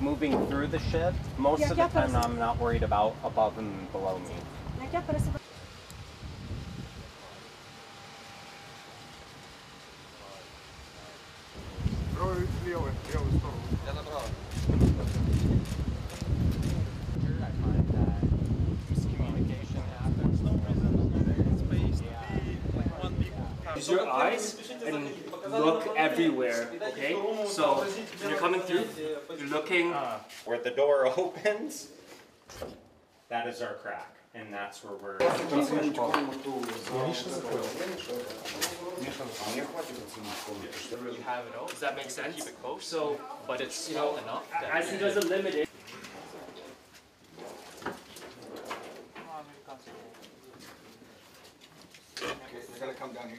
moving through the shift, most of the time I'm not worried about above and below me. Miscommunication happens. Use your eyes and look everywhere, okay? So when you're coming through, you're looking. Ah. Where the door opens, that is our crack, and that's where we're. You have it all. Does that make sense? Keep it close. So, but it's small enough. As he does a limited. They're gonna come down here.